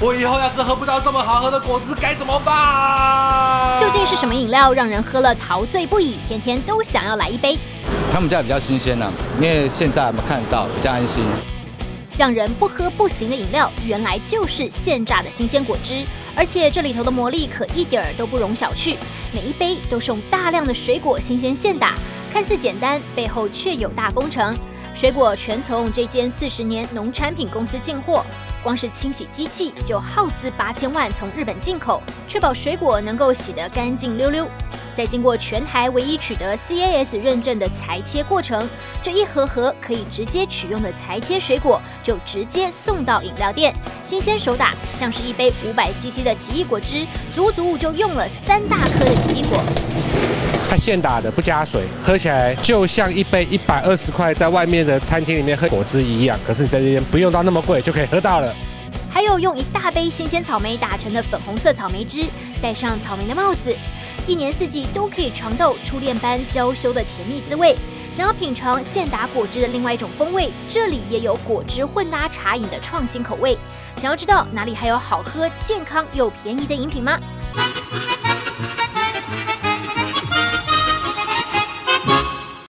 我以后要是喝不到这么好喝的果汁该怎么办？究竟是什么饮料让人喝了陶醉不已，天天都想要来一杯？他们家比较新鲜呐，因为现在我们看得到，比较安心。让人不喝不行的饮料，原来就是现榨的新鲜果汁，而且这里头的魔力可一点儿都不容小觑。每一杯都是用大量的水果新鲜现打，看似简单，背后却有大工程。水果全从这间四十年农产品公司进货，光是清洗机器就耗资八千万从日本进口，确保水果能够洗得干净溜溜。再经过全台唯一取得 CAS 认证的裁切过程，这一盒盒可以直接取用的裁切水果就直接送到饮料店，新鲜手打，像是一杯五百 CC 的奇异果汁，足足就用了三大颗的奇异果。它现打的，不加水，喝起来就像一杯一百二十块在外面的餐厅里面喝果汁一样。可是你在这边不用到那么贵就可以喝到了。还有用一大杯新鲜草莓打成的粉红色草莓汁，戴上草莓的帽子。一年四季都可以尝到初恋般娇羞的甜蜜滋味。想要品尝现打果汁的另外一种风味，这里也有果汁混搭茶饮的创新口味。想要知道哪里还有好喝、健康又便宜的饮品吗？